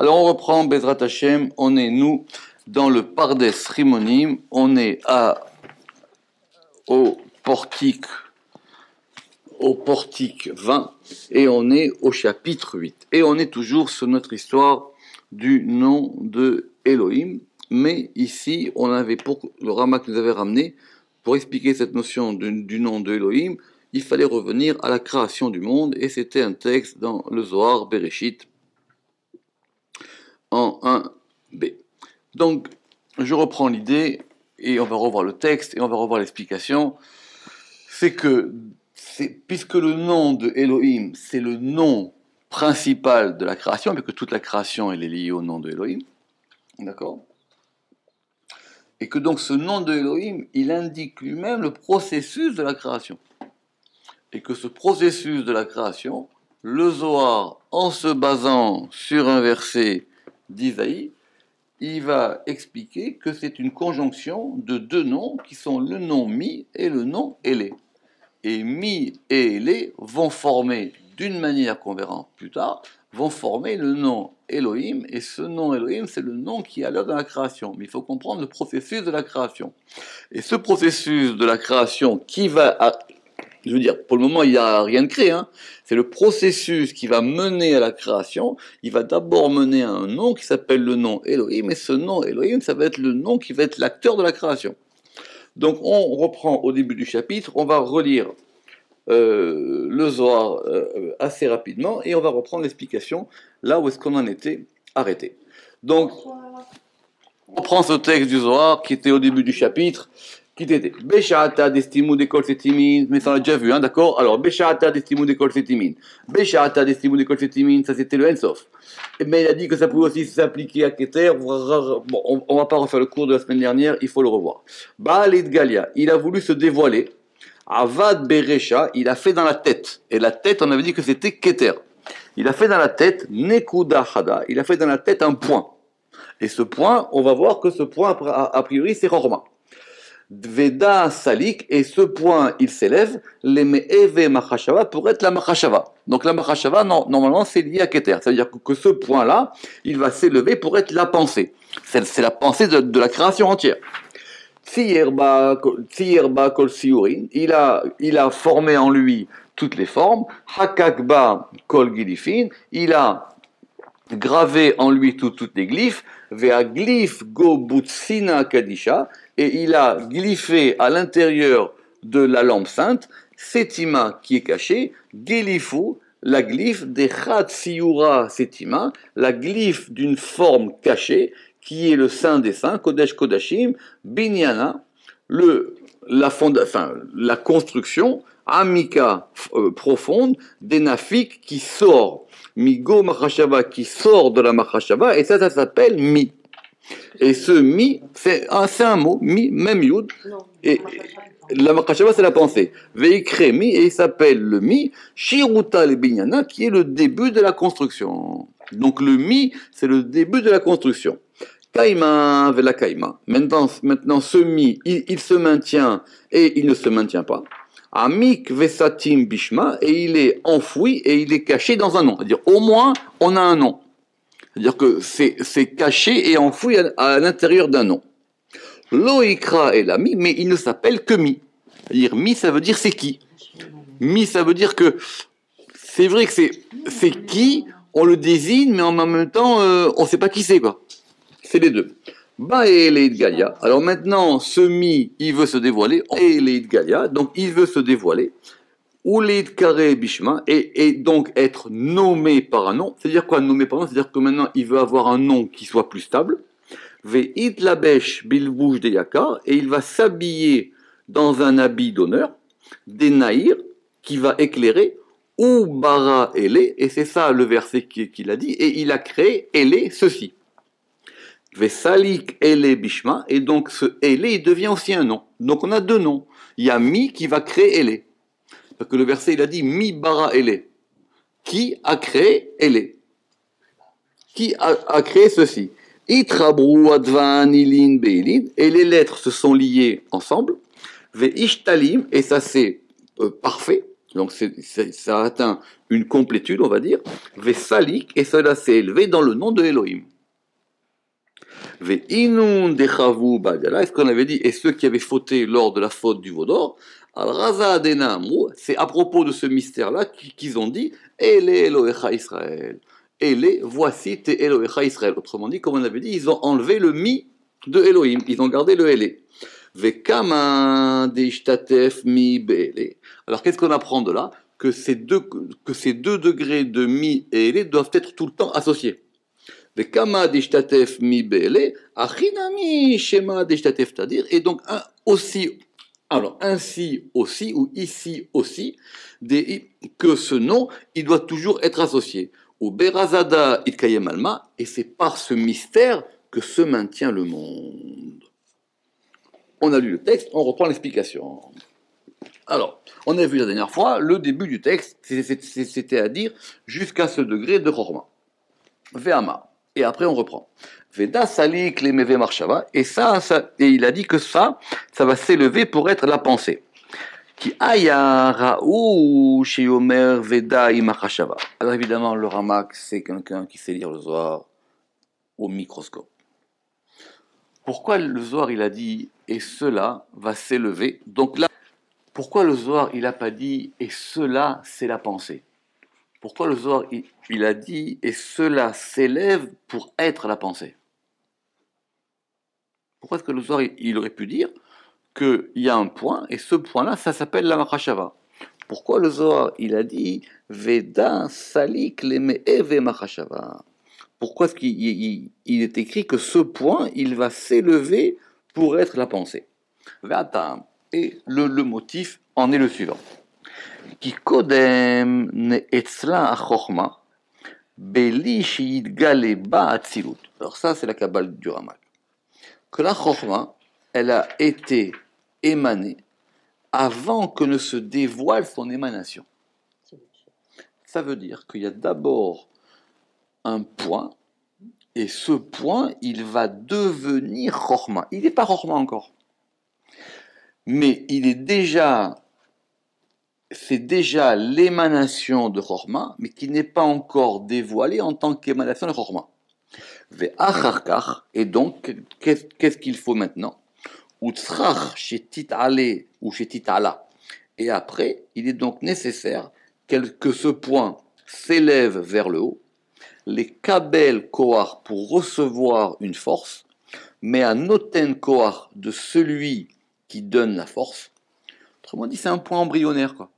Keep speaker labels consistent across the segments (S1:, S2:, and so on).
S1: Alors on reprend Bezrat Hashem, on est nous dans le Pardes Rimonim, on est à, au portique, au portique 20 et on est au chapitre 8. Et on est toujours sur notre histoire du nom de Elohim, mais ici on avait pour le Rama qui nous avait ramené pour expliquer cette notion du, du nom de Elohim, il fallait revenir à la création du monde. Et c'était un texte dans le Zohar Bereshit en 1b. Donc, je reprends l'idée, et on va revoir le texte, et on va revoir l'explication. C'est que, puisque le nom de Elohim, c'est le nom principal de la création, puisque toute la création elle est liée au nom de Elohim, d'accord? Et que donc ce nom de Elohim, il indique lui-même le processus de la création. Et que ce processus de la création, le Zohar, en se basant sur un verset d'Isaïe, il va expliquer que c'est une conjonction de deux noms qui sont le nom mi et le nom élé. Et mi et élé vont former, d'une manière qu'on verra plus tard, vont former le nom Elohim, et ce nom Elohim, c'est le nom qui a l'heure dans la création. Mais il faut comprendre le processus de la création. Et ce processus de la création qui va je veux dire, pour le moment, il n'y a rien de créé. Hein. C'est le processus qui va mener à la création. Il va d'abord mener à un nom qui s'appelle le nom Elohim, et ce nom Elohim, ça va être le nom qui va être l'acteur de la création. Donc on reprend au début du chapitre, on va relire euh, le Zohar euh, assez rapidement, et on va reprendre l'explication là où est-ce qu'on en était arrêté. Donc, on reprend ce texte du Zohar qui était au début du chapitre, qui était Béchata d'estimu d'école sétimine, mais ça on l'a déjà vu, hein, d'accord? Alors, Béchata d'estimu d'école sétimine. Béchata d'estimu d'école sétimine, ça c'était le Ensof. Mais il a dit que ça pouvait aussi s'appliquer à Keter. Bon, on, on, va pas refaire le cours de la semaine dernière, il faut le revoir. Baalid Galia, il a voulu se dévoiler. Avad Berecha, il a fait dans la tête. Et la tête, on avait dit que c'était Keter. Il a fait dans la tête Nekuda Hada, il a fait dans la tête un point. Et ce point, on va voir que ce point, a priori, c'est Rorma. Dveda Salik, et ce point, il s'élève, les Me'eve Machashava, pour être la Machashava. Donc la Machashava, non, normalement, c'est lié à Keter. C'est-à-dire que, ce point-là, il va s'élever pour être la pensée. C'est la pensée de, la création entière. Tsiyerba Kol il a, il a formé en lui toutes les formes. Hakakba Kol Gilifin, il a gravé en lui toutes les glyphes. Vea glyph go butsina kadisha, et il a glyphé à l'intérieur de la lampe sainte, Setima qui est caché, Gelifu, la glyphe des Chatsiura Setima, la glyphe d'une forme cachée, qui est le Saint des Saints, Kodesh Kodashim, Binyana, la, construction, Amika euh, profonde, des Nafik qui sort, Migo Machashava qui sort de la Machashava, et ça, ça s'appelle Mi. Et ce mi, c'est un, un, mot, mi, même yud. Et, la makashava, c'est la pensée. Veikre mi, et il s'appelle le mi, shiruta le binyana, qui est le début de la construction. Donc le mi, c'est le début de la construction. Kaima vela kaima. Maintenant, maintenant ce mi, il, se maintient et il ne se maintient pas. Amik vesatim bishma, et il est enfoui et il est caché dans un nom. C'est-à-dire, au moins, on a un nom. C'est-à-dire que c'est caché et enfoui à, l'intérieur d'un nom. Loïkra est la mi, mais il ne s'appelle que mi. C'est-à-dire mi, ça veut dire c'est qui. Mi, ça veut dire que c'est vrai que c'est qui, on le désigne, mais en même temps, euh, on ne sait pas qui c'est quoi. C'est les deux. Ba et Galia. Alors maintenant, ce mi, il veut se dévoiler. Et Galia, donc il veut se dévoiler ou carré bishma, et, donc être nommé par un nom. C'est-à-dire quoi, nommé par un nom? C'est-à-dire que maintenant, il veut avoir un nom qui soit plus stable. Ve'it labesh bilbouj de yaka, et il va s'habiller dans un habit d'honneur, des naïrs, qui va éclairer, ou bara et c'est ça le verset qu'il a dit, et il a créé ele, ceci. Vesalik ele bishma, et donc ce ele, il devient aussi un nom. Donc on a deux noms. Il y a mi qui va créer ele. Parce que le verset, il a dit Mi bara ele. Qui a créé ele? Qui a, créé ceci? Itrabru advan ilin beilin. Et les lettres se sont liées ensemble. Ve ishtalim, et ça c'est euh, parfait. Donc ça atteint une complétude, on va dire. Vesalik, et cela s'est élevé dans le nom de Elohim. Ve'inun dechavu badala, est-ce qu'on avait dit, et ceux qui avaient fauté lors de la faute du Vaudor, c'est à propos de ce mystère-là qu'ils ont dit, Ele Elohecha Israël. Ele, voici tes Elohecha Israël. Autrement dit, comme on avait dit, ils ont enlevé le mi de Elohim, ils ont gardé le deishtatef mi. Alors qu'est-ce qu'on apprend de là? Que ces, deux, degrés de mi et ele doivent être tout le temps associés. Mi achinami shema tadir. Et donc un, aussi, alors ainsi aussi, ou ici aussi, que ce nom, il doit toujours être associé. Au Berazada Itkayem Alma, et c'est par ce mystère que se maintient le monde. On a lu le texte, on reprend l'explication. Alors, on a vu la dernière fois, le début du texte, c'était à dire jusqu'à ce degré de Chorma. Ve'ama. Et après, on reprend. Veda salik lemeve marshava. Et ça, ça, et il a dit que ça, ça va s'élever pour être la pensée. Qui aya raou veda imachashava. Alors évidemment, le Ramak, c'est quelqu'un qui sait lire le Zohar au microscope. Pourquoi le Zohar, il a dit, et cela va s'élever Donc là, pourquoi le Zohar, il n'a pas dit, et cela, c'est la pensée Pourquoi le Zohar, il, a dit, et cela s'élève pour être la pensée? Pourquoi est-ce que le Zohar, il, aurait pu dire qu'il y a un point, et ce point-là, ça s'appelle la Machashava Pourquoi le Zohar, il a dit, Veda salik eve Machashava pourquoi est-ce qu'il est écrit que ce point, il va s'élever pour être la pensée? Et le motif en est le suivant. Alors ça, c'est la Kabbale du Ramal. Que la chorma, elle a été émanée avant que ne se dévoile son émanation. Ça veut dire qu'il y a d'abord un point, et ce point, il va devenir Chorma. Il n'est pas Chorma encore. Mais il est déjà, c'est déjà l'émanation de Chorma, mais qui n'est pas encore dévoilé en tant qu'émanation de Chorma. Et donc, qu'est-ce qu'il faut maintenant? Ou Et après, il est donc nécessaire que ce point s'élève vers le haut les kabel koar pour recevoir une force, mais un noten koar de celui qui donne la force. Autrement dit, c'est un point embryonnaire, quoi.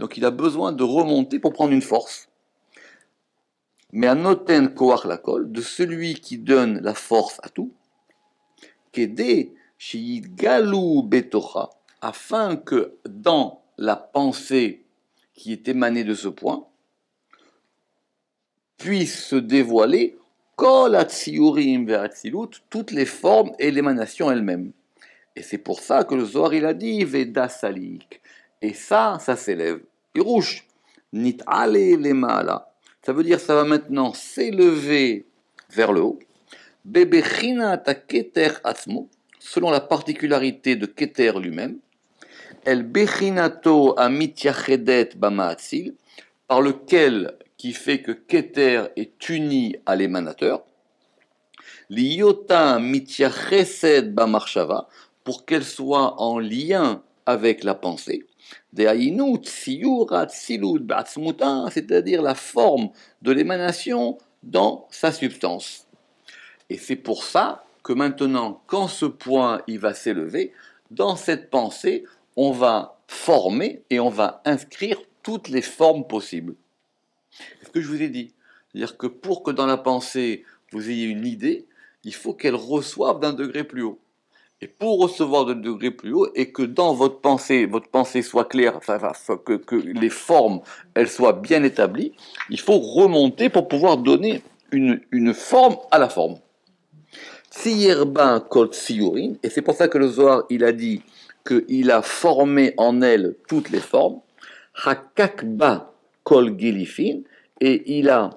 S1: Donc il a besoin de remonter pour prendre une force. Mais un noten koar la colle de celui qui donne la force à tout, kede shiyid galou betocha, afin que dans la pensée qui est émanée de ce point, puisse se dévoiler toutes les formes et l'émanation elle-même. Et c'est pour ça que le Zohar il a dit Veda Salik. Et ça, ça s'élève. Irouche, nit ale lemala. Ça veut dire ça va maintenant s'élever vers le haut. Bebechina ta keter atzmo, selon la particularité de Keter lui-même. El bechinato amityachedet bamaatzil, par lequel qui fait que Keter est uni à l'émanateur, l'Iota mitya chesed bamarshava, pour qu'elle soit en lien avec la pensée, c'est-à-dire la forme de l'émanation dans sa substance. Et c'est pour ça que maintenant, quand ce point il va s'élever, dans cette pensée, on va former et on va inscrire toutes les formes possibles ce que je vous ai dit. C'est-à-dire que pour que dans la pensée, vous ayez une idée, il faut qu'elle reçoive d'un degré plus haut. Et pour recevoir d'un degré plus haut, et que dans votre pensée, votre pensée soit claire, que, que les formes, elles soient bien établies, il faut remonter pour pouvoir donner une, une forme à la forme. Tsiyerba kol et c'est pour ça que le Zohar, il a dit qu'il a formé en elle toutes les formes. Hakakba kol gilifin, et il a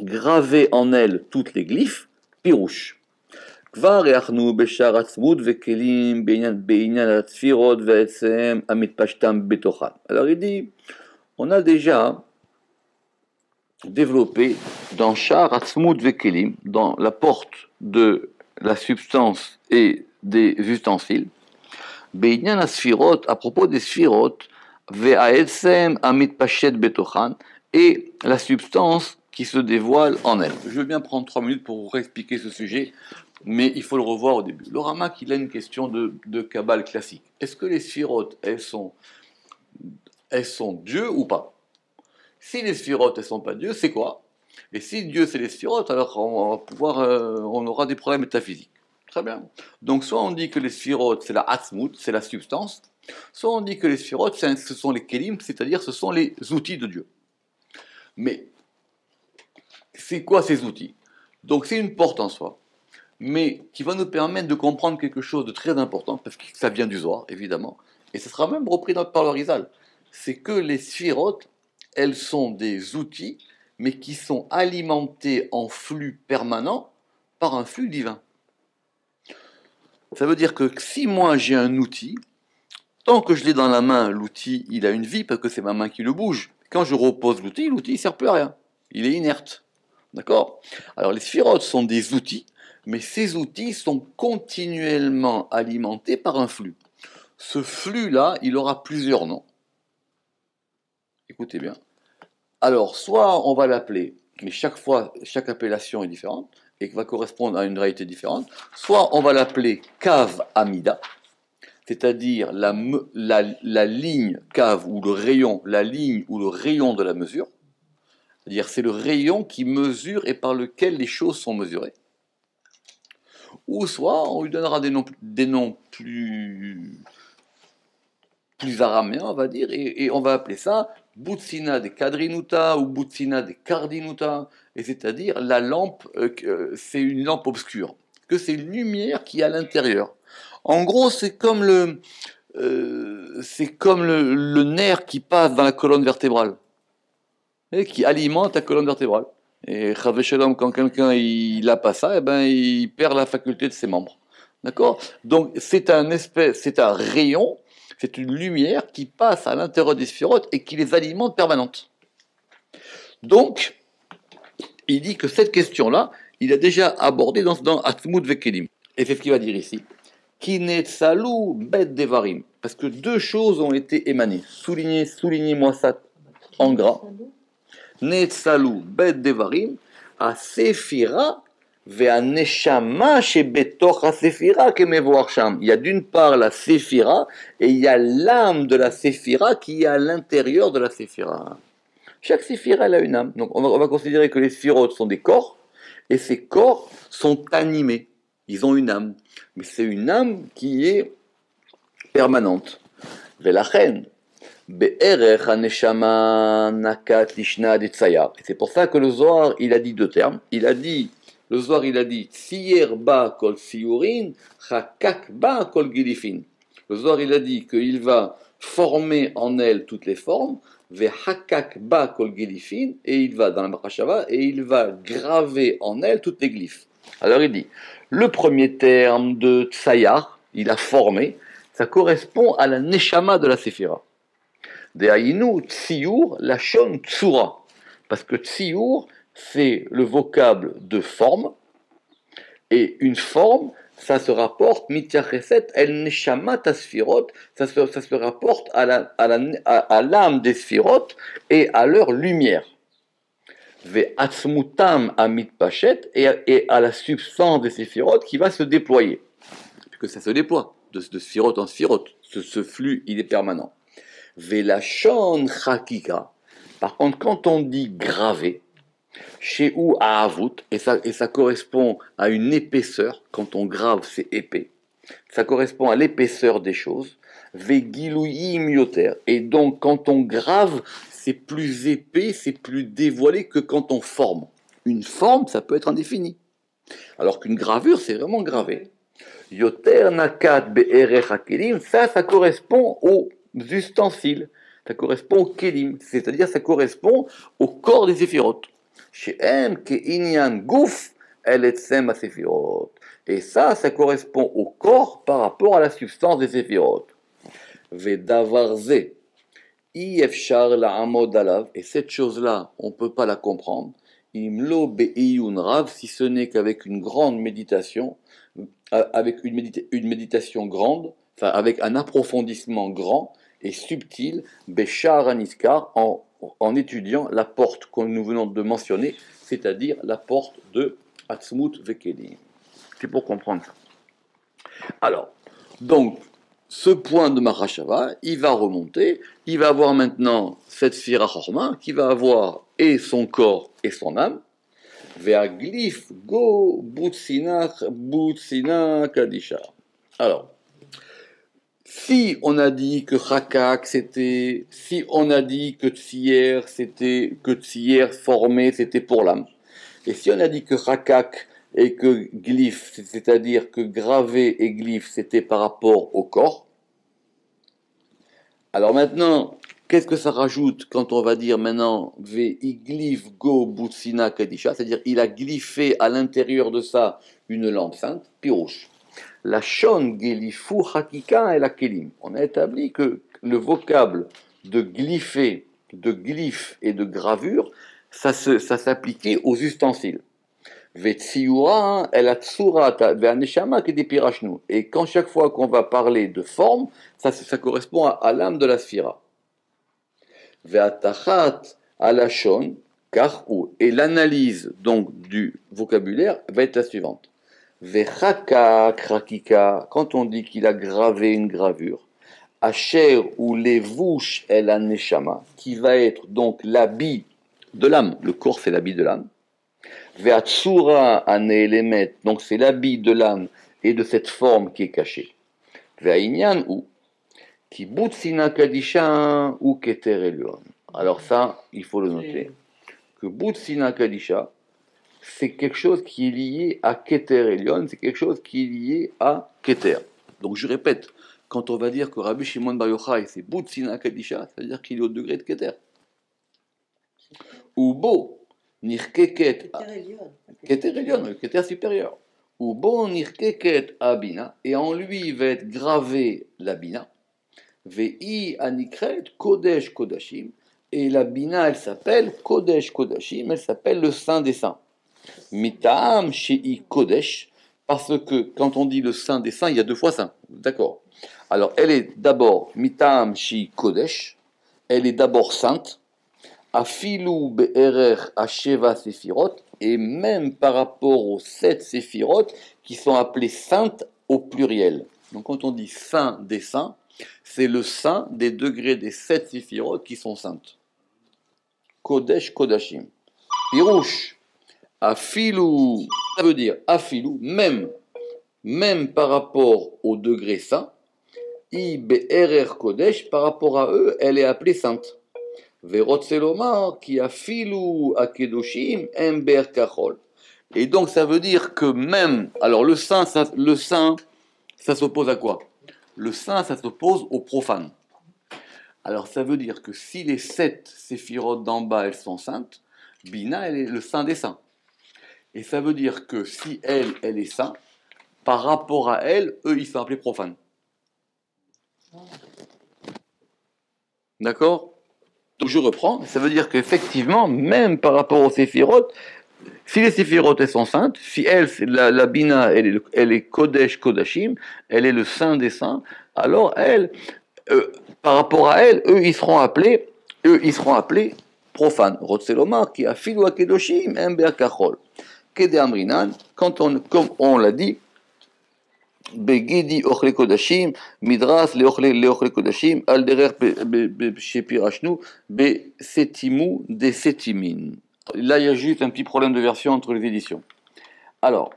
S1: gravé en elle toutes les glyphes, pirouche. כבר הערכנו בשער עצמות וכלים בעניין, בעניין הספירות ועצם המתפשטם בתוכן. Alors il dit, on a déjà développé dans Shar Atzmut Vekelim, dans la porte de la substance et des ustensiles, Beinyan Asfirot, à propos des Sfirot, Ve'aetsem Amit Pachet Betochan, et la substance qui se dévoile en elle. Je veux bien prendre trois minutes pour vous expliquer ce sujet, mais il faut le revoir au début. Le Ramak, il a une question de, de classique. Est-ce que les Sfirot, elles sont, elles sont Dieu ou pas? Si les Sfirot, elles sont pas Dieu, c'est quoi? Et si Dieu, c'est les Sfirot, alors on, va pouvoir, euh, on aura des problèmes métaphysiques. Très bien. Donc soit on dit que les sphirotes, c'est la atzmut, c'est la substance, soit on dit que les sphirotes, ce sont les kelim, c'est-à-dire ce sont les outils de Dieu. Mais c'est quoi ces outils? Donc c'est une porte en soi, mais qui va nous permettre de comprendre quelque chose de très important, parce que ça vient du Zohar, évidemment, et ce sera même repris par le Rizal. C'est que les sphirotes, elles sont des outils, mais qui sont alimentés en flux permanent par un flux divin. Ça veut dire que si moi j'ai un outil, tant que je l'ai dans la main, l'outil il a une vie parce que c'est ma main qui le bouge. Quand je repose l'outil, l'outil ne sert plus à rien. Il est inerte. D'accord? Alors les sphirotes sont des outils, mais ces outils sont continuellement alimentés par un flux. Ce flux-là, il aura plusieurs noms. Écoutez bien. Alors, soit on va l'appeler, mais chaque fois, chaque appellation est différente, et va correspondre à une réalité différente, soit on va l'appeler cave amida, c'est-à-dire la, ligne cave ou le rayon, la ligne ou le rayon de la mesure, c'est-à-dire c'est le rayon qui mesure et par lequel les choses sont mesurées. Ou soit on lui donnera des noms, des noms plus, plus araméens, on va dire, et, on va appeler ça Butsina de Kadrinuta ou Butsina de Cardinuta, et c'est-à-dire la lampe, euh, euh, c'est une lampe obscure, que c'est une lumière qui est à l'intérieur. En gros, c'est comme le, euh, le, nerf qui passe dans la colonne vertébrale, et qui alimente la colonne vertébrale. Et Shalom, quand quelqu'un il n'a pas ça, eh ben, il perd la faculté de ses membres. D'accord? Donc c'est un espèce, c'est un rayon c'est une lumière qui passe à l'intérieur des sphirotes et qui les alimente permanentes. Donc, il dit que cette question-là, il a déjà abordé dans, dans Vekelim. Et c'est ce qu'il va dire ici. Kinetsalu bet devarim. Parce que deux choses ont été émanées. Soulignez, soulignez-moi ça en gras. Netsalu bet devarim. Il y a d'une part la séphira et il y a l'âme de la séphira qui est à l'intérieur de la séphira. Chaque séphira a une âme. Donc on va, considérer que les sphirotes sont des corps et ces corps sont animés. Ils ont une âme. Mais c'est une âme qui est permanente. C'est pour ça que le Zohar, il a dit deux termes. Il a dit le Zohar, il a dit kol kol. Le Zohar, il a dit qu'il va former en elle toutes les formes, hakak ba kol et il va dans la Makashava, et il va graver en elle toutes les glyphes. Alors il dit le premier terme de Tsayar, il a formé, ça correspond à la Neshama de la Séphira. De Aïnou, Tsiur, la Shon Tsura. Parce que Tsiur, c'est le vocable de forme, et une forme, ça se rapporte, el neshamat asfirot, ça se, rapporte à l'âme la, à, à des sphirotes et à leur lumière. Ve atzmutam amit pachet, et à la substance des sphirotes qui va se déployer. Puisque ça se déploie de, de en sphirote. Ce, ce, flux, il est permanent. Ve lachon chakika. Par contre, quand on dit gravé, chez ou à Avut, et ça, et ça correspond à une épaisseur, quand on grave c'est épais, ça correspond à l'épaisseur des choses, et donc quand on grave, c'est plus épais, c'est plus dévoilé que quand on forme. Une forme, ça peut être indéfini, alors qu'une gravure, c'est vraiment gravé. Yoter nakat ça, ça correspond aux ustensiles, ça correspond au kelim, c'est-à-dire ça correspond au corps des éphirotes. Chez M, Inyan Gouf, elle est Tsem Sefirot. Et ça, ça correspond au corps par rapport à la substance des Sefirot. Vedavarze, Ifshar la alav, et cette chose-là, on ne peut pas la comprendre. Imlo be'iyun rav, si ce n'est qu'avec une grande méditation, euh, avec une, une méditation grande, enfin avec un approfondissement grand et subtil, Béchar Aniskar, en, en étudiant la porte que nous venons de mentionner, c'est-à-dire la porte de Atzmut Vekelim. C'est pour comprendre ça. Alors, donc, ce point de Mahashava, il va remonter, il va avoir maintenant cette Sphira qui va avoir et son corps et son âme, Veaglif go butsina kadisha. Alors, si on a dit que Hakak c'était, si on a dit que Tsier c'était, que Tsier formé c'était pour l'âme, et si on a dit que Hakak et que glyphe, c'est-à-dire que gravé et glyphe c'était par rapport au corps, alors maintenant, qu'est-ce que ça rajoute quand on va dire maintenant Ve glyphe go butsina kadisha, c'est-à-dire il a glyphé à l'intérieur de ça une lampe sainte, pirouche la shon gelifu hakika et la kelim. On a établi que le vocable de glyphé, de glyphe et de gravure, ça, s'appliquait aux ustensiles. Et quand chaque fois qu'on va parler de forme, ça, ça correspond à, l'âme de la sphira. Et l'analyse donc du vocabulaire va être la suivante. Vechaka krakika, quand on dit qu'il a gravé une gravure, Asher ou les vouches el aneshama, qui va être donc l'habit de l'âme, le corps c'est l'habit de l'âme. Veatsura elemet, donc c'est l'habit de l'âme et de cette forme qui est cachée. Veainyan ou, qui butsina kadisha ou keter Alors ça, il faut le noter, que butsina kadisha, c'est quelque chose qui est lié à Keter Elion, c'est quelque chose qui est lié à Keter. Donc je répète, quand on va dire que Rabbi Shimon Bar Yochai c'est Boutsina Kadisha, ça veut dire qu'il est au degré de Keter. Ou Bo, Nirkeket, Keter Elion, Keter supérieur. Ou Bo Nirkeket Abina, et en lui va être gravé l'Abina. Vei Anikret Kodesh Kodashim, et la Bina, elle s'appelle Kodesh Kodashim, elle s'appelle le Saint des Saints. Mitam Shei Kodesh, parce que quand on dit le saint des saints, il y a deux fois saint. D'accord. Alors, elle est d'abord Mitam Shei Kodesh, elle est d'abord sainte, Afilu Be'erer Asheva Sefirot, et même par rapport aux sept Sefirot qui sont appelées saintes au pluriel. Donc, quand on dit saint des saints, c'est le saint des degrés des sept Sefirot qui sont saintes. Kodesh Kodashim. Pirouche, Afilou, ça veut dire afilou, même, même par rapport au degré saint, IBRR Kodesh, par rapport à eux, elle est appelée sainte. Verotzelomar, qui afilou akedoshim, ember kachol. Et donc ça veut dire que même, alors le saint, ça, le saint, ça s'oppose à quoi? Le saint, ça s'oppose au profane. Alors ça veut dire que si les sept séphirotes d'en bas, elles sont saintes, Bina, elle est le saint des saints. Et ça veut dire que si elle, elle est sainte, par rapport à elle, eux, ils sont appelés profanes. D'accord? Donc je reprends. Ça veut dire qu'effectivement, même par rapport aux séphirotes, si les séphirotes, elles sont saintes, si elle, la, la bina, elle est, Kodesh Kodashim, elle est le saint des saints, alors elle, euh, par rapport à elle, eux, ils seront appelés, eux, ils seront appelés profanes. Rotzelomar, qui a filou kedoshim, kachol. Kede Amrinan, quand on, comme on l'a dit, Begidi Ochle Kodashim, Midras le Ochle Kodashim, Alderer Shepirashnu, Be Setimu de Setimin. Là, il y a juste un petit problème de version entre les éditions. Alors,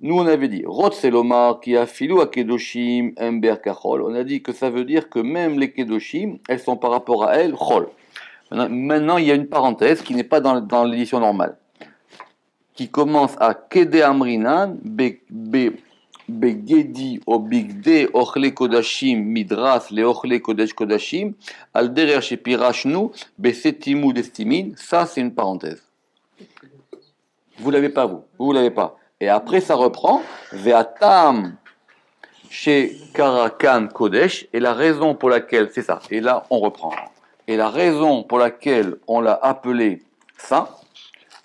S1: nous on avait dit, Rot Selomar qui a filou à Kedoshim, Ember Kachol. On a dit que ça veut dire que même les Kedoshim, elles sont par rapport à elles, Chol. Maintenant, il y a une parenthèse qui n'est pas dans, dans l'édition normale qui commence à Kede Amrinan, Begedi o Bigde Ochle Kodashim Midras le Ochle Kodesh Kodashim, Al Derer Shepirashnu, Besetimu Destimin, ça c'est une parenthèse. Vous l'avez pas, vous. Vous l'avez pas. Et après, ça reprend. Ve'atam chez Karakan Kodesh. Et la raison pour laquelle, c'est ça. Et là, on reprend. Et la raison pour laquelle on l'a appelé saint,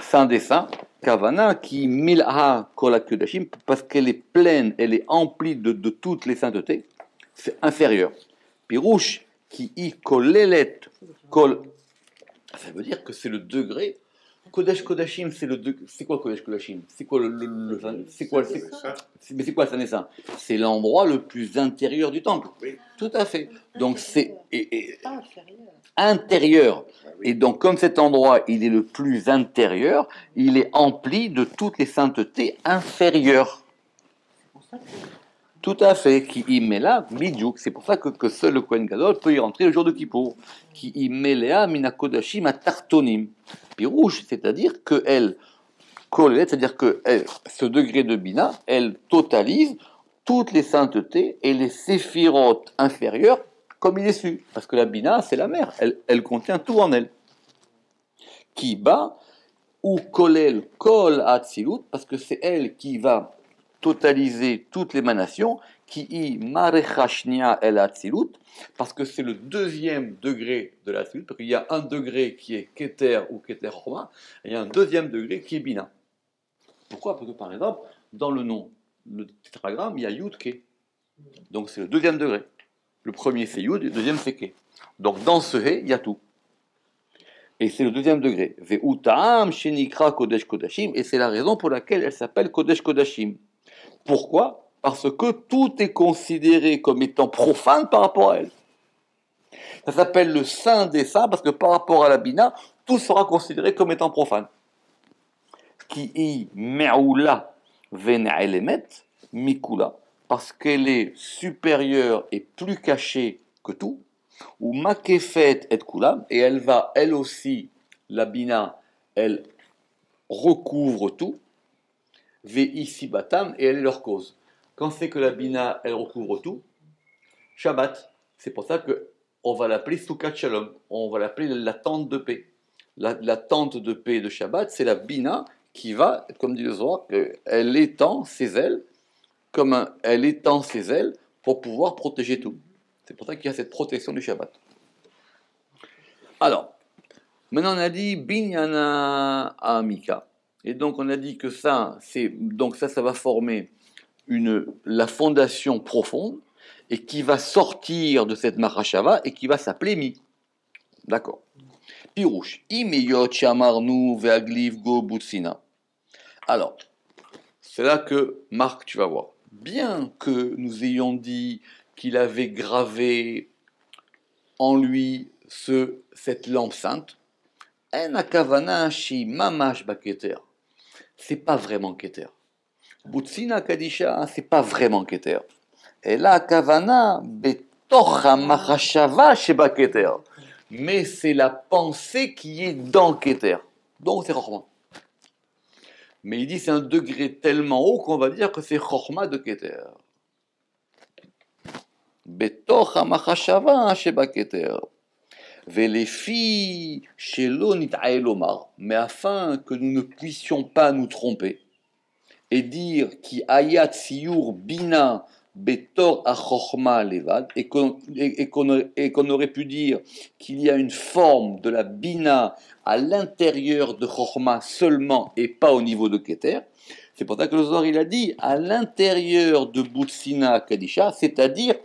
S1: saint des saints, Kavana, qui milha kodashim, parce qu'elle est pleine, elle est emplie de, toutes les saintetés, c'est inférieur. Pirouche, qui y kolelet kol. Ça veut dire que c'est le degré Kodesh Kodashim, c'est le c'est quoi Kodesh Kodashim C'est quoi le, le, c'est quoi c'est, mais c'est quoi ça ça C'est l'endroit le plus intérieur du temple. Oui. Tout à fait. Donc c'est et, intérieur. Et donc comme cet endroit, il est le plus intérieur, il est empli de toutes les saintetés inférieures. Tout à fait, qui y met là. C'est pour ça que, que, seul le Kohen Gadol peut y rentrer le jour de Kippour. Qui y met là, minakodashim à tartonim. rouge, c'est-à-dire qu'elle, c'est-à-dire que ce degré de bina, elle totalise toutes les saintetés et les séphirotes inférieures comme il est su. Parce que la bina, c'est la mer. Elle, elle contient tout en elle. Qui bat, ou kolel kol atzilut, parce que c'est elle qui va totaliser toutes les manations, qui y marechashnia el atzilut, parce que c'est le deuxième degré de l'atzilut, parce qu'il y a un degré qui est keter ou keter romain, et il y a un deuxième degré qui est bina. Pourquoi? Parce que par exemple, dans le nom, le tétragramme, il y a yud ke. Donc c'est le deuxième degré. Le premier c'est yud, le deuxième c'est ke. Donc dans ce he, il y a tout. Et c'est le deuxième degré. Ve'utam shenikra kodesh kodashim, et c'est la raison pour laquelle elle s'appelle kodesh kodashim. Pourquoi? Parce que tout est considéré comme étant profane par rapport à elle. Ça s'appelle le saint des saints parce que par rapport à la bina, tout sera considéré comme étant profane. Qui me'oula ve'ne'elemet mikula. Parce qu'elle est supérieure et plus cachée que tout, ou makefet et kula, et elle va, elle aussi, la bina, elle recouvre tout, ici batam, et elle est leur cause. Quand c'est que la bina, elle recouvre tout, Shabbat. C'est pour ça que on va l'appeler Sukkot Shalom. On va l'appeler la tente de paix. La, tente de paix de Shabbat, c'est la bina qui va, comme dit le Zohar, elle étend ses ailes, comme elle étend ses ailes pour pouvoir protéger tout. C'est pour ça qu'il y a cette protection du Shabbat. Alors, maintenant on a dit Binyana Amika. Et donc on a dit que ça, c'est donc ça, ça va former une, la fondation profonde et qui va sortir de cette Mahashava et qui va s'appeler Mi. D'accord. Pirouche. Imeyot Shamarnu Veagliv Go Butsina. Alors, c'est là que Marc, tu vas voir. Bien que nous ayons dit qu'il avait gravé en lui ce, cette lampe sainte, En akavana shi mamash baketer c'est pas vraiment Keter. Butsina Kadisha, c'est pas vraiment Keter. Et là, Kavana, Betocha Mahashava Sheba Keter. Mais c'est la pensée qui est dans Keter. Donc c'est Chorma. Mais il dit c'est un degré tellement haut qu'on va dire que c'est Chorma de Keter. Betocha Mahashava Sheba Keter filles chez mais afin que nous ne puissions pas nous tromper et dire ayat siur bina betor et qu'on aurait pu dire qu'il y a une forme de la bina à l'intérieur de chorma seulement et pas au niveau de keter. C'est pour ça que le Zohar il a dit à l'intérieur de Butsina Kadisha, c'est-à-dire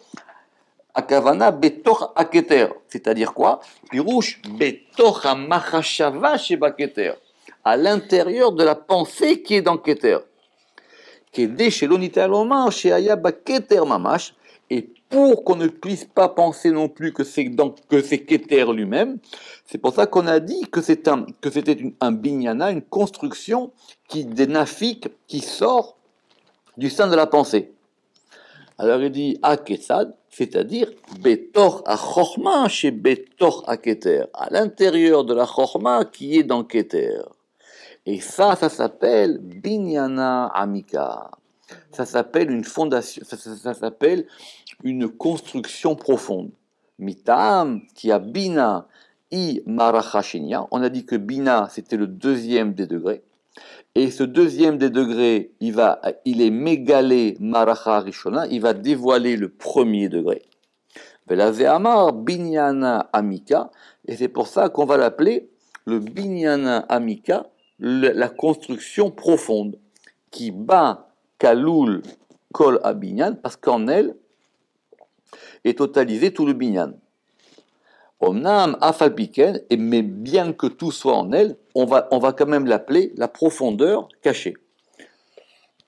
S1: Akavana betor aketer. C'est-à-dire quoi? Pirouche betor machashava chez baketer. À l'intérieur de la pensée qui est dans keter. Kede chez l'onita chez aya baketer mamash. Et pour qu'on ne puisse pas penser non plus que c'est que c'est Keter lui-même, c'est pour ça qu'on a dit que c'est un que c'était un binyana, une construction qui des qui sort du sein de la pensée. Alors il dit Aketsad, c'est-à-dire Betor a chez Betor a Keter, à l'intérieur de la Chorma qui est dans Keter. Et ça, ça s'appelle Binyana Amika. Ça s'appelle une fondation, ça, s'appelle une construction profonde. Mitam, qui a Bina i Marachashinya. On a dit que Bina, c'était le deuxième des degrés. Et ce deuxième des degrés, il, va, il est mégalé maracha rishona, il va dévoiler le premier degré. Amar binyana amika, et c'est pour ça qu'on va l'appeler le binyana amika, la construction profonde, qui bat kaloul kol abinyan, parce qu'en elle est totalisé tout le binyan. Mais bien que tout soit en elle, on va, on va quand même l'appeler la profondeur cachée.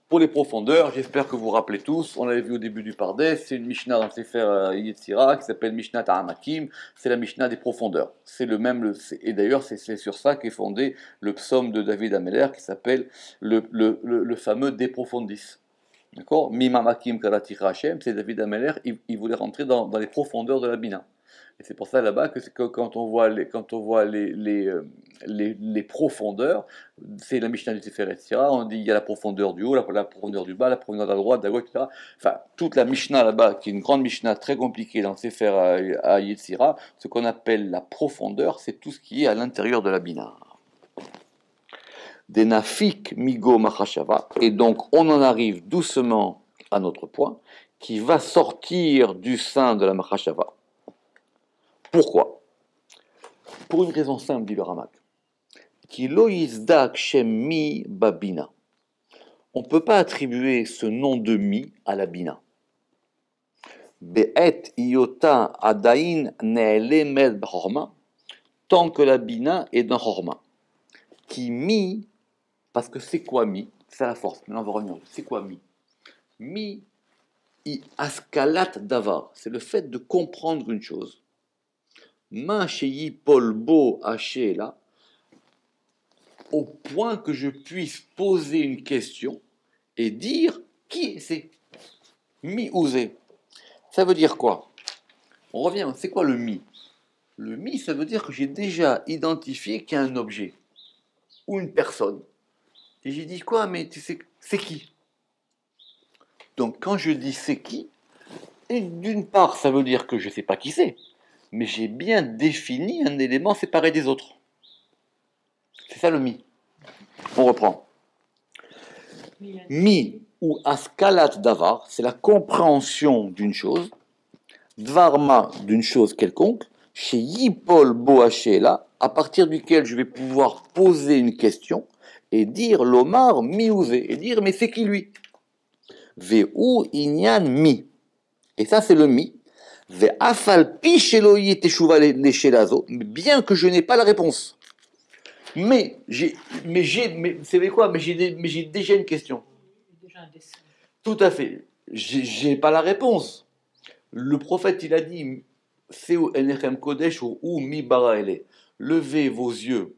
S1: Pour les profondeurs, j'espère que vous vous rappelez tous, on l'avait vu au début du Pardes, c'est une Mishnah dans le Sefer euh, Yetzira qui s'appelle Mishnah Ta'amakim, c'est la Mishnah des profondeurs. C'est le même, et d'ailleurs c'est sur ça qu'est fondé le psaume de David Ameller qui s'appelle le, le, le, fameux De Profondis. D'accord? Mimamakim Karati Hashem, c'est David Ameller, il, voulait rentrer dans les profondeurs de la Bina. Et c'est pour ça là-bas que, quand on voit euh, les, profondeurs, c'est la Mishnah du Sefer on dit il y a la profondeur du haut, la, profondeur du bas, la profondeur de la droite, de la gauche, etc. Enfin, toute la Mishnah là-bas, qui est une grande Mishnah très compliquée dans le Sefer à Yetzira, ce qu'on appelle la profondeur, c'est tout ce qui est à l'intérieur de la Bina. Des nafik migo machashava, et donc on en arrive doucement à notre point, qui va sortir du sein de la machashava pourquoi? Pour une raison simple, dit le Ramak. On ne peut pas attribuer ce nom de mi à la bina. Be'et iota adain ne'elemed tant que la bina est dans horma. Qui mi, parce que c'est quoi mi? C'est la force. Maintenant, on va revenir. C'est quoi mi? Mi, i askalat davar. C'est le fait de comprendre une chose polbo là, au point que je puisse poser une question et dire qui c'est. Mi ouzé. Ça veut dire quoi? On revient, c'est quoi le mi? Le mi, ça veut dire que j'ai déjà identifié qu'il y a un objet ou une personne. Et j'ai dit quoi? Mais tu c'est qui? Donc quand je dis c'est qui, d'une part, ça veut dire que je ne sais pas qui c'est mais j'ai bien défini un élément séparé des autres. C'est ça le mi. On reprend. Mi ou askalat davar, c'est la compréhension d'une chose, dvarma d'une chose quelconque, chez yipol boachela, à partir duquel je vais pouvoir poser une question et dire l'omar miouzé, et dire mais c'est qui lui? Ou inyan mi. Et ça c'est le mi, bien que je n'ai pas la réponse. Mais j'ai, mais j'ai, mais savez quoi Mais j'ai, mais j'ai déjà une question. Tout à fait. J'ai, pas la réponse. Le prophète, il a dit, kodesh ou mi bara Levez vos yeux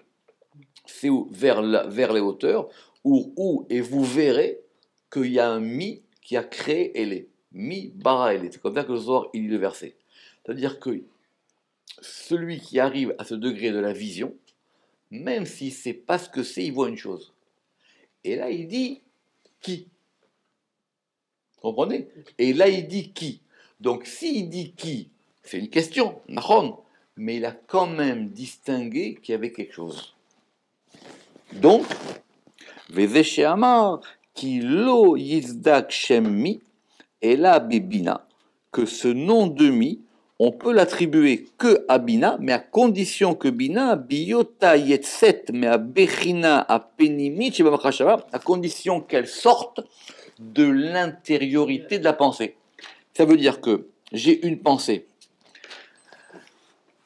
S1: vers, vers les hauteurs, ou, ou, et vous verrez qu'il y a un mi qui a créé Elé mi bara C'est comme ça que le Zohar il lit le verset. C'est-à-dire que celui qui arrive à ce degré de la vision, même s'il ne sait pas ce que c'est, il voit une chose. Et là, il dit qui? Vous comprenez? Et là, il dit qui? Donc, s'il dit qui, c'est une question, mais il a quand même distingué qu'il y avait quelque chose. Donc, Amar, qui lo yizdak shemmi, et là, Bibina, que ce nom de mi, on peut l'attribuer que à Bina, mais à condition que Bina, biota mais à Bechina, à Penimit, à condition qu'elle sorte de l'intériorité de la pensée. Ça veut dire que j'ai une pensée.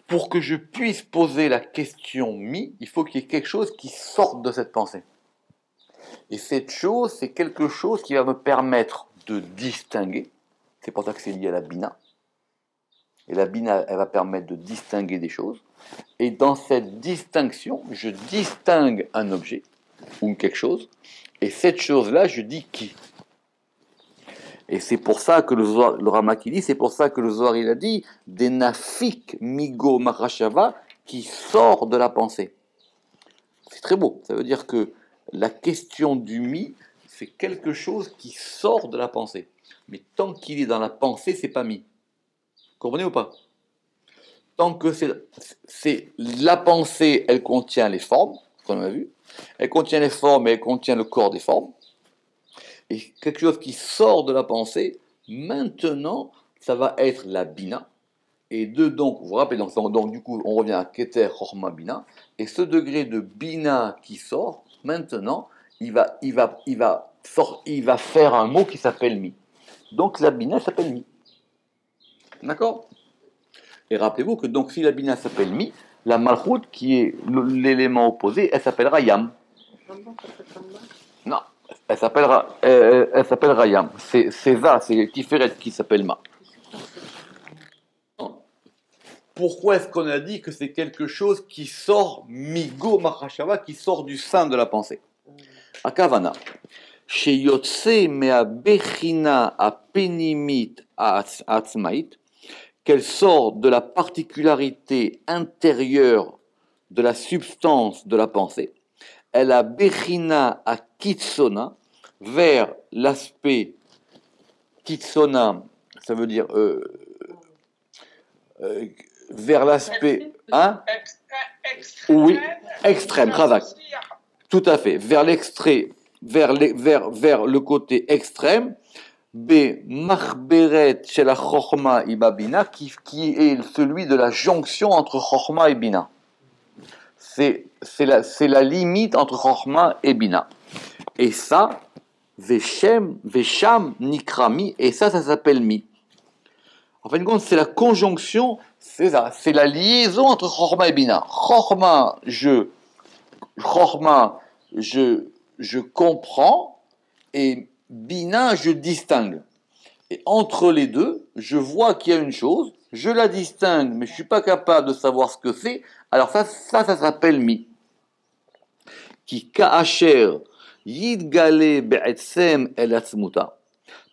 S1: Pour que je puisse poser la question mi, il faut qu'il y ait quelque chose qui sorte de cette pensée. Et cette chose, c'est quelque chose qui va me permettre de distinguer. C'est pour ça que c'est lié à la bina. Et la bina, elle va permettre de distinguer des choses. Et dans cette distinction, je distingue un objet ou quelque chose. Et cette chose-là, je dis qui. Et c'est pour ça que le, Zohar, le dit, c'est pour ça que le Zohar il a dit, des nafik migo marashava qui sort de la pensée. C'est très beau. Ça veut dire que la question du mi, c'est quelque chose qui sort de la pensée. Mais tant qu'il est dans la pensée, c'est pas mis. Comprenez ou pas? Tant que c'est la pensée, elle contient les formes, qu'on a vu, Elle contient les formes et elle contient le corps des formes. Et quelque chose qui sort de la pensée, maintenant, ça va être la bina. Et de donc, vous vous rappelez, donc, donc du coup, on revient à Keter, Chorma, Bina. Et ce degré de bina qui sort, maintenant, il va, il va, il va, il va faire un mot qui s'appelle mi. Donc la bina s'appelle mi. D'accord? Et rappelez-vous que donc si la bina s'appelle mi, la malchut, qui est l'élément opposé, elle s'appellera yam. Non, elle s'appellera, elle, yam. C'est ça, c'est Tiferet qui s'appelle ma. Pourquoi est-ce qu'on a dit que c'est quelque chose qui sort migo machashava, qui sort du sein de la pensée? Akavana. Sheyotse mea bechina a penimit atzmait, qu'elle sort de la particularité intérieure de la substance de la pensée. Elle a bechina a kitsona, vers l'aspect kitsona, ça veut dire euh, euh, vers l'aspect. Hein? Oui, extrême, Razak. Tout à fait. Vers l'extrait, vers, le côté extrême. B. Machberet la Chochma Ibabina, qui, est celui de la jonction entre Chochma et Bina. C'est la, la limite entre Chochma et Bina. Et ça, Veshem, Vesham, Nikrami, et ça, ça s'appelle Mi. En fin de compte, c'est la conjonction c'est ça, c'est la liaison entre Chorma et Bina. Chorma, je, Chorma, je, je comprends et Bina, je distingue. Et entre les deux, je vois qu'il y a une chose, je la distingue, mais je ne suis pas capable de savoir ce que c'est. Alors ça, ça, ça s'appelle mi. Qui ka'asher yidgale be'etsem el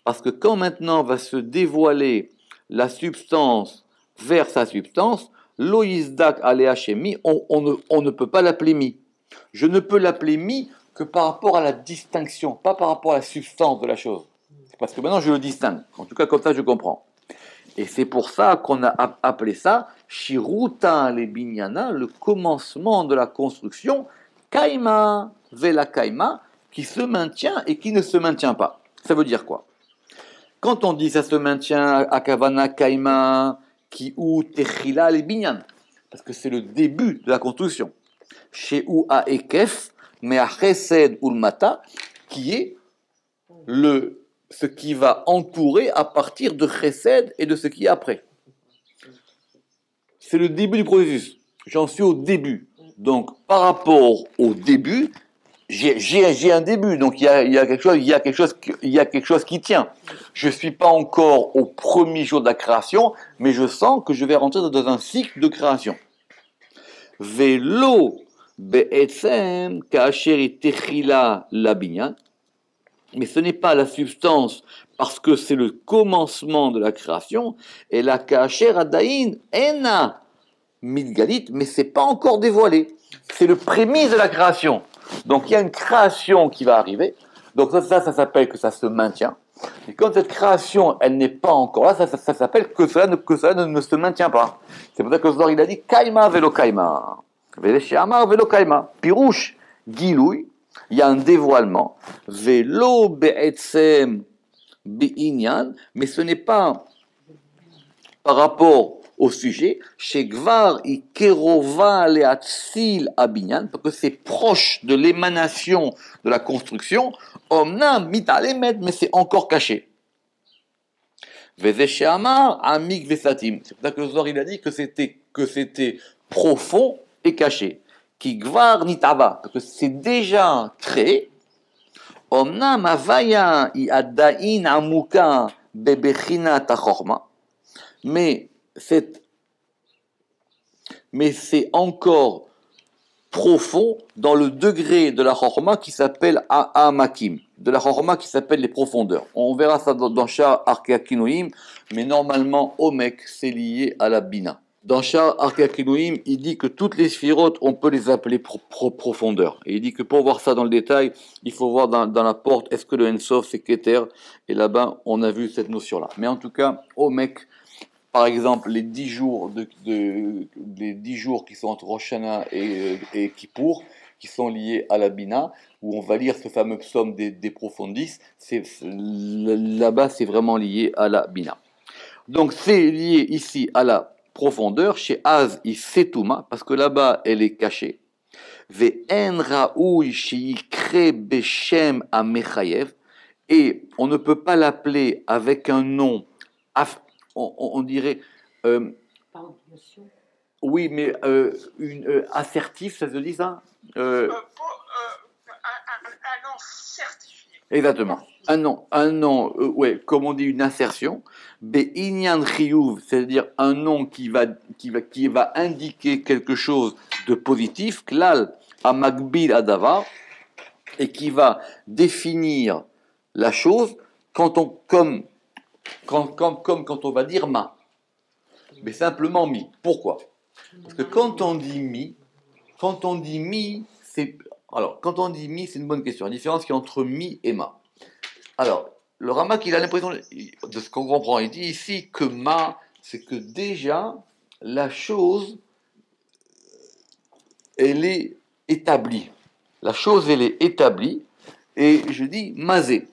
S1: Parce que quand maintenant va se dévoiler la substance vers sa substance, loïsdak aléachemi, on, on, ne, on ne peut pas l'appeler mi. Je ne peux l'appeler mi que par rapport à la distinction, pas par rapport à la substance de la chose. Parce que maintenant je le distingue. En tout cas, comme ça, je comprends. Et c'est pour ça qu'on a appelé ça Shiruta le binyana, le commencement de la construction, kaima, vela kaima, qui se maintient et qui ne se maintient pas. Ça veut dire quoi? Quand on dit ça se maintient à kavana kaima, ou techila les binyan, parce que c'est le début de la construction. Chez ekef, mais à chesed ou mata, qui est le, ce qui va entourer à partir de chesed et de ce qui est après. C'est le début du processus. J'en suis au début. Donc, par rapport au début, j'ai un début, donc il y a, quelque chose, il y a quelque chose, il y a quelque chose qui tient. Je suis pas encore au premier jour de la création, mais je sens que je vais rentrer dans un cycle de création. Velo be'etzem ka'asheri techila labinyan, mais ce n'est pas la substance parce que c'est le commencement de la création, et la ka'asher adain ena midgalit, mais c'est pas encore dévoilé. C'est le prémisse de la création. Donc il y a une création qui va arriver. Donc ça, ça, s'appelle que ça se maintient. Et quand cette création, elle n'est pas encore là, ça, s'appelle que cela, ne, se maintient pas. C'est pour ça que il a dit Kaima velo Kaima. velo Kaima. Pirouche, Giloui, il y a un dévoilement. Velo be'etzem be'inyan, mais ce n'est pas par rapport au sujet, chez Gvar et Kerova Leatzil Abinyan, parce que c'est proche de l'émanation de la construction, Omna Mitalemet, mais c'est encore caché. Amar Amik Vesatim. C'est pour ça que le il a dit que c'était, que c'était profond et caché. Qui Gvar Nitava, parce que c'est déjà créé. Omna Mavaya i Adain Amuka Bebechina Tachorma. Mais mais c'est encore profond dans le degré de la chorma qui s'appelle Amakim, de la chorma qui s'appelle les profondeurs. On verra ça dans, dans Shah mais normalement, Omek, c'est lié à la Bina. Dans Shah Arkakinoim, il dit que toutes les sphirotes, on peut les appeler profondeurs. Et il dit que pour voir ça dans le détail, il faut voir dans, la porte, est-ce que le Ensof c'est Keter? Et là-bas, on a vu cette notion-là. Mais en tout cas, Omek, par exemple, les dix jours, de, les dix jours qui sont entre Rosh et, et Kippour, qui sont liés à la Bina, où on va lire ce fameux psaume des, des profondis. Là-bas, c'est vraiment lié à la Bina. Donc c'est lié ici à la profondeur. Chez Az, il setuma, parce que là-bas, elle est cachée. Et on ne peut pas l'appeler avec un nom, on, dirait. Euh, oui, mais euh, une, euh, assertif, ça se dit ça
S2: un, nom certifié.
S1: Exactement. Un nom, un nom ouais, comme on dit, une insertion. Be'inyan c'est-à-dire un nom qui va, qui, va, qui va indiquer quelque chose de positif. Klal Amagbil Adavar, et qui va définir la chose quand on, comme, comme, quand on va dire ma. Mais simplement mi. Pourquoi? Parce que quand on dit mi, quand on dit mi, c'est. Alors, quand on dit mi, c'est une bonne question. La différence qu'il y a entre mi et ma. Alors, le Ramak, il a l'impression, de ce qu'on comprend, il dit ici que ma, c'est que déjà, la chose, elle est établie. La chose, elle est établie. Et je dis mazé.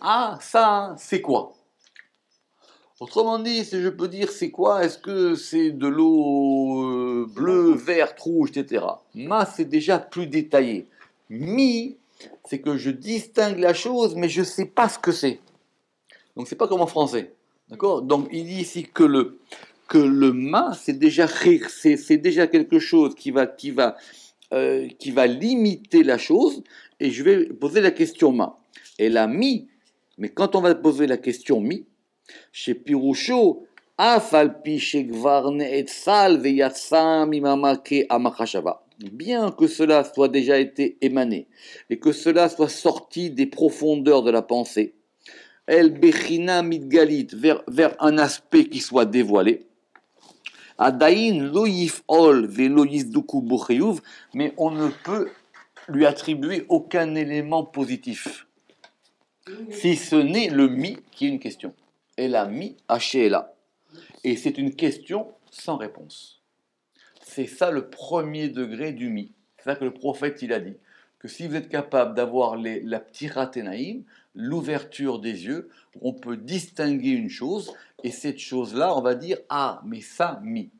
S1: Ah, ça, c'est quoi? Autrement dit, si je peux dire c'est quoi, est-ce que c'est de l'eau euh, bleue, verte, rouge, etc. Ma, c'est déjà plus détaillé. Mi, c'est que je distingue la chose, mais je ne sais pas ce que c'est. Donc c'est pas comme en français. D'accord? Donc il dit ici que le, que le ma, c'est déjà c'est déjà quelque chose qui va, qui va euh, qui va limiter la chose, et je vais poser la question ma. Et la mi, mais quand on va poser la question mi, chez Piroucho, bien que cela soit déjà été émané et que cela soit sorti des profondeurs de la pensée, el bechina midgalit vers, un aspect qui soit dévoilé, Adain loyif ol mais on ne peut lui attribuer aucun élément positif. Si ce n'est le mi qui est une question. Et la mi, là. Et c'est une question sans réponse. C'est ça le premier degré du mi. C'est ça que le prophète il a dit. Que si vous êtes capable d'avoir la ptiratenaïm, l'ouverture des yeux, on peut distinguer une chose, et cette chose-là, on va dire Ah, mais ça, mi.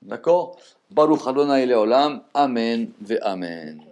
S1: D'accord? Baruch Adonai Leolam, Amen ve Amen.